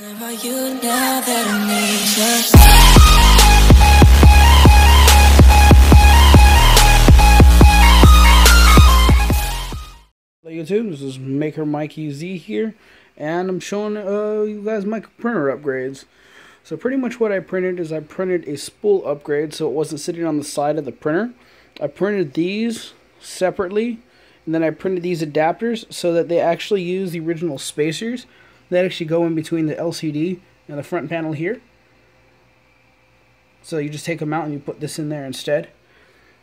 Now that I? Hello YouTube, this is Maker Mikey Z here, and I'm showing uh, you guys my printer upgrades. So pretty much what I printed is I printed a spool upgrade so it wasn't sitting on the side of the printer. I printed these separately, and then I printed these adapters so that they actually use the original spacers that actually go in between the LCD and the front panel here. So you just take them out and you put this in there instead.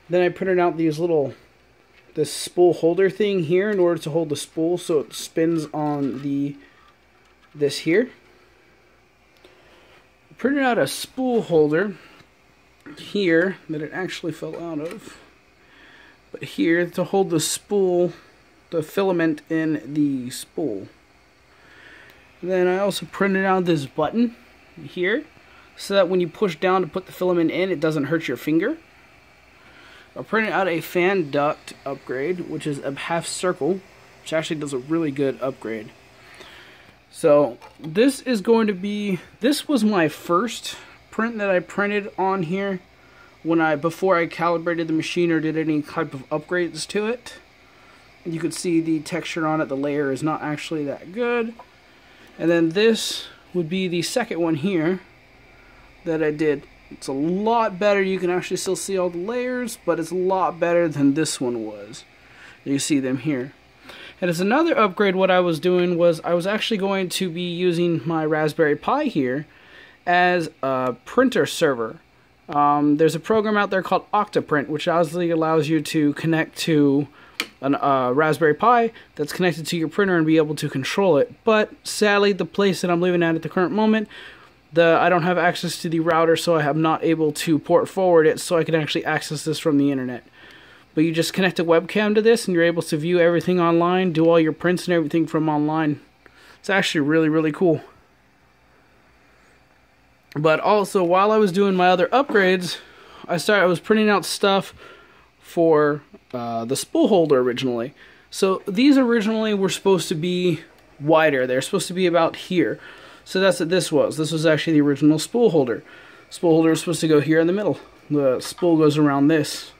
Then I printed out these little this spool holder thing here in order to hold the spool so it spins on the this here. Printed out a spool holder here that it actually fell out of. But here to hold the spool, the filament in the spool. Then I also printed out this button here so that when you push down to put the filament in it doesn't hurt your finger. I printed out a fan duct upgrade, which is a half circle, which actually does a really good upgrade. So this is going to be, this was my first print that I printed on here when I, before I calibrated the machine or did any type of upgrades to it. You can see the texture on it, the layer is not actually that good. And then this would be the second one here that I did it's a lot better. You can actually still see all the layers, but it's a lot better than this one was. You see them here. And as another upgrade, what I was doing was I was actually going to be using my Raspberry Pi here as a printer server. Um, there's a program out there called Octoprint, which obviously allows you to connect to a uh, Raspberry Pi that's connected to your printer and be able to control it. But sadly, the place that I'm living at at the current moment the I don't have access to the router, so I am not able to port forward it so I can actually access this from the internet. But you just connect a webcam to this and you're able to view everything online, do all your prints and everything from online. It's actually really, really cool. But also, while I was doing my other upgrades, I started. I was printing out stuff for uh, the spool holder originally. So these originally were supposed to be wider. They're supposed to be about here. So that's what this was. This was actually the original spool holder. Spool holder is supposed to go here in the middle. The spool goes around this.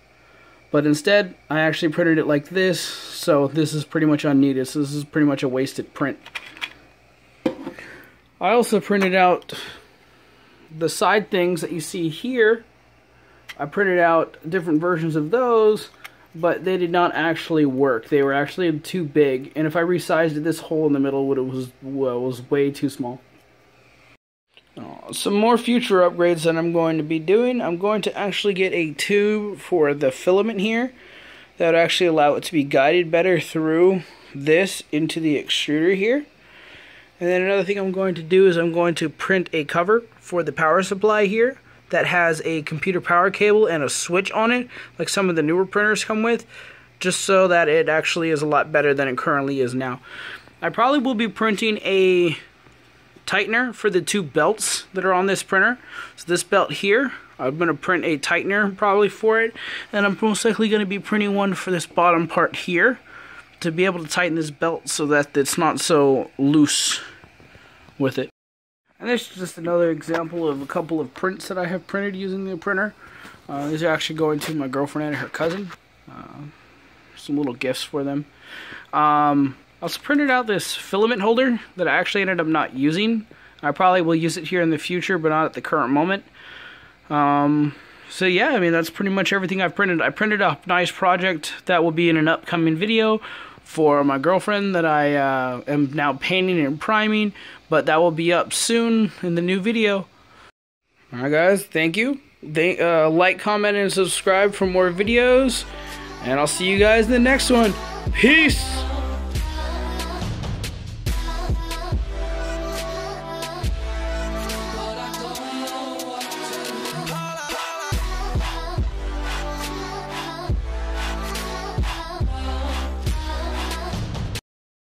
But instead, I actually printed it like this, so this is pretty much unneeded. So this is pretty much a wasted print. I also printed out the side things that you see here. I printed out different versions of those, but they did not actually work. They were actually too big, and if I resized it, this hole in the middle would was well, was way too small. Uh, some more future upgrades that I'm going to be doing. I'm going to actually get a tube for the filament here that would actually allow it to be guided better through this into the extruder here. And then another thing I'm going to do is I'm going to print a cover for the power supply here that has a computer power cable and a switch on it like some of the newer printers come with just so that it actually is a lot better than it currently is now. I probably will be printing a tightener for the two belts that are on this printer. So this belt here, I'm going to print a tightener probably for it. And I'm most likely going to be printing one for this bottom part here to be able to tighten this belt so that it's not so loose with it. And this is just another example of a couple of prints that I have printed using the printer. Uh, these are actually going to my girlfriend and her cousin. Uh, some little gifts for them. Um, I also printed out this filament holder that I actually ended up not using. I probably will use it here in the future, but not at the current moment. Um, so yeah, I mean, that's pretty much everything I've printed. I printed a nice project that will be in an upcoming video for my girlfriend that I uh, am now painting and priming, but that will be up soon in the new video. Alright guys, thank you. Uh, like, comment, and subscribe for more videos. And I'll see you guys in the next one. Peace!